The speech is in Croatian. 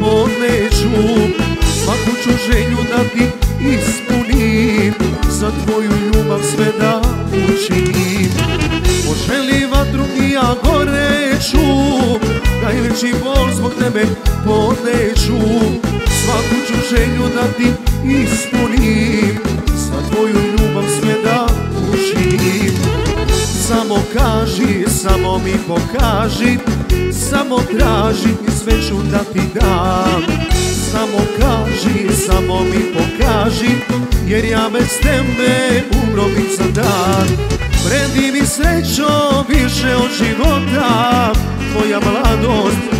pomeću Svaku ću želju da ti ispunim Za tvoju ljubav sve da učinim. Poželi vatru i ja goreću Najveći bol zbog tebe poneću Svaku ću želju da ti ispunim Za tvoju Samo kaži, samo mi pokaži Samo traži i sve ću da ti dam. Samo kaži, samo mi pokaži Jer ja bez tebe umro bih za dan. Vredi mi srećo više od života Tvoja mladost